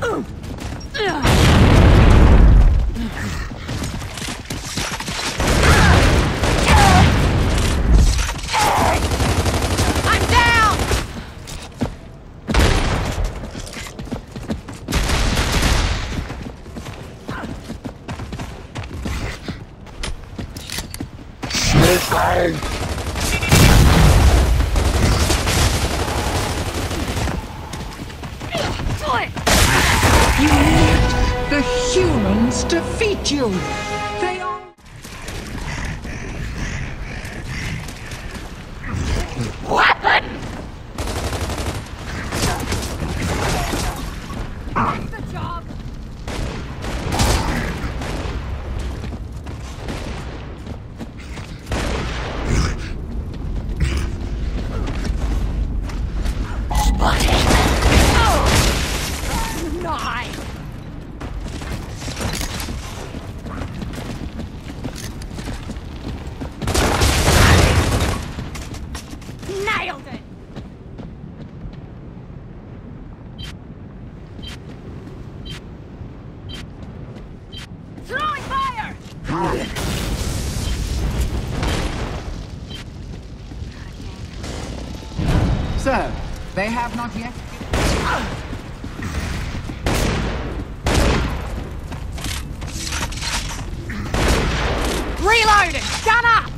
Do it! You let the humans defeat you! Sir, they have not yet... Reloading! Gun up!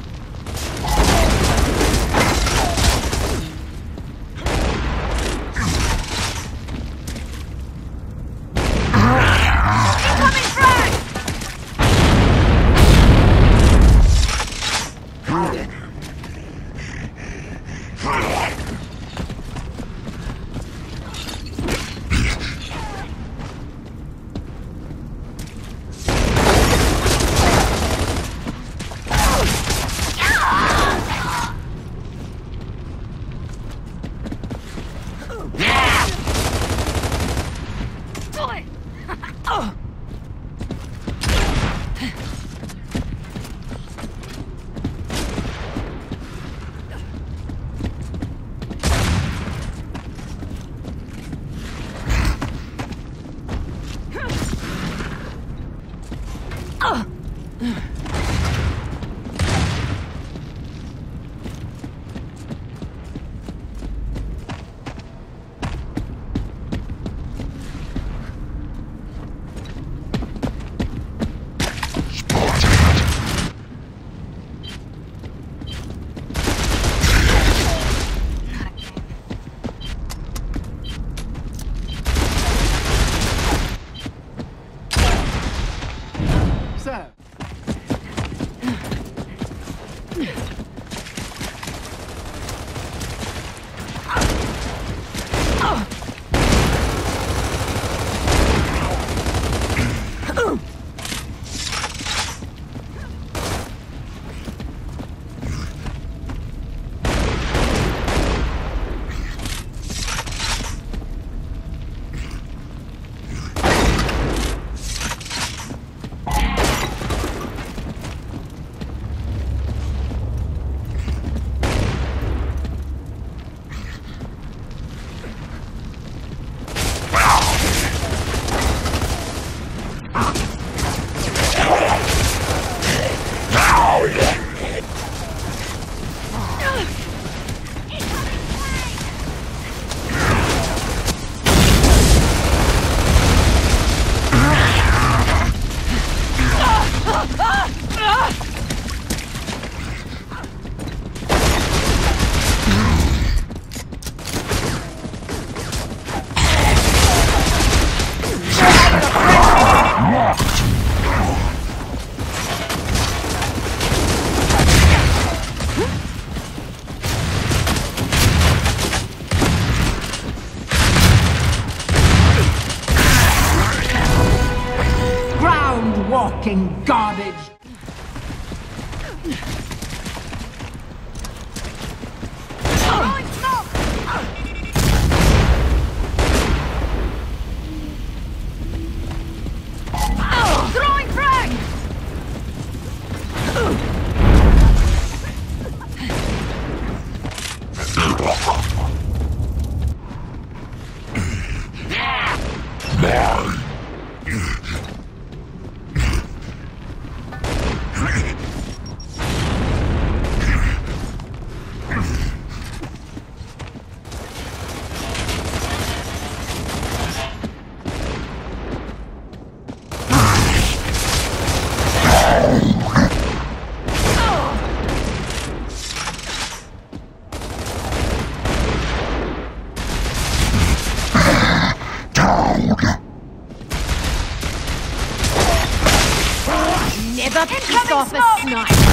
Off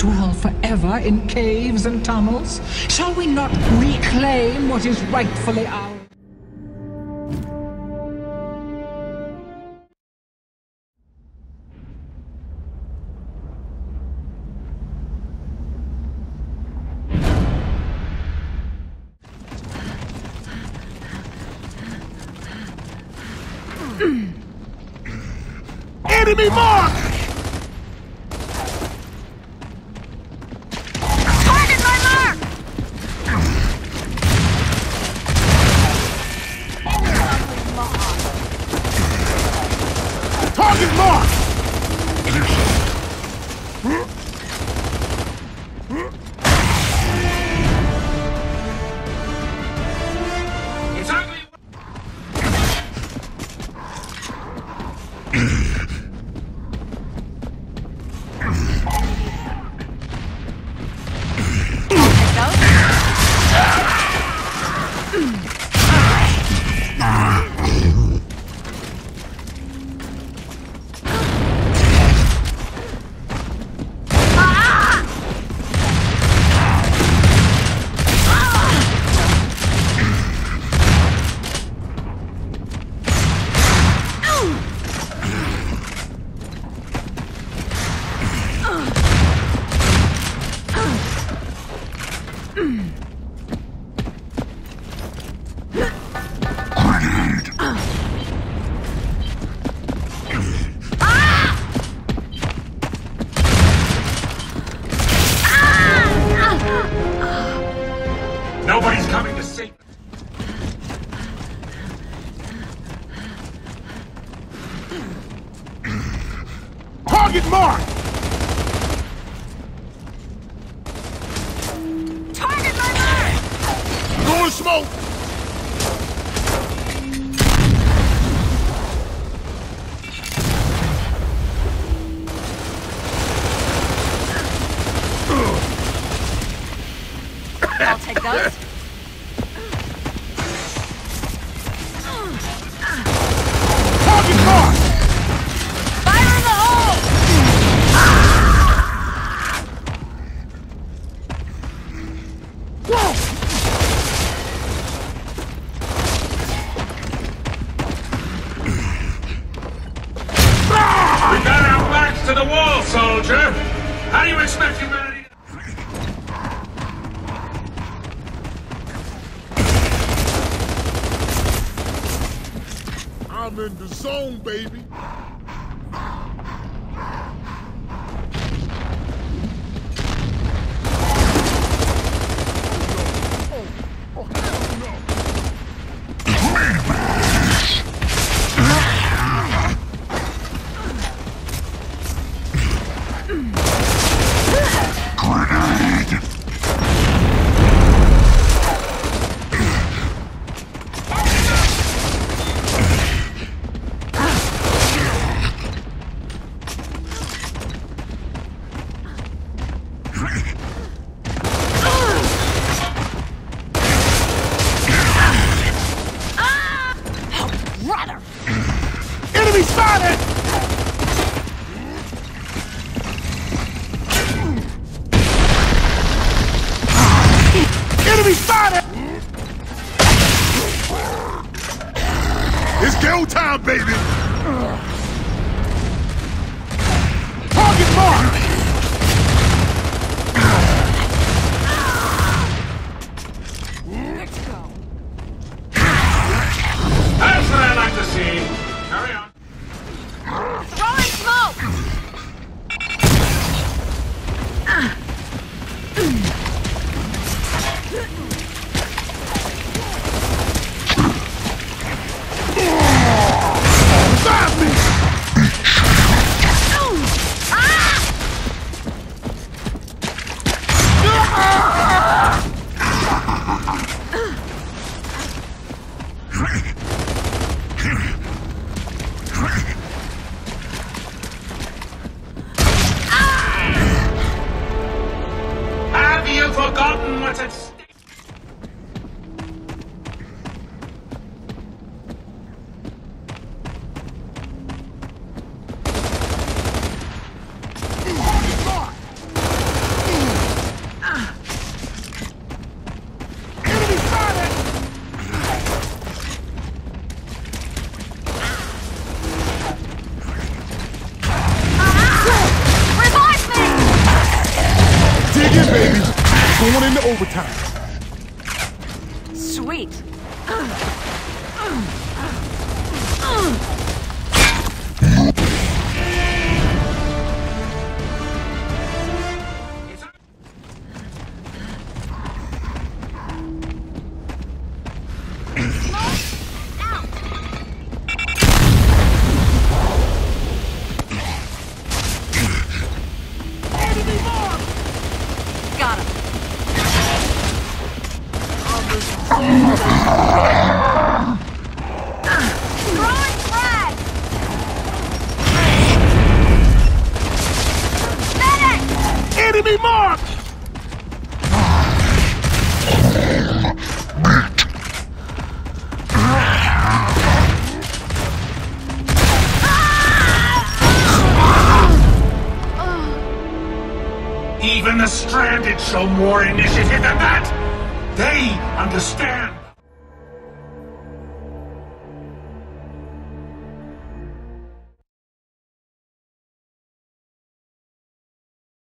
dwell forever in caves and tunnels? Shall we not reclaim what is rightfully ours? Enemy mark! To Target mark! Target my mark! Going smoke! I'll take those. Target mark! In the zone, baby. baby. Nonsense! going into overtime. stranded show more initiative than that, they understand.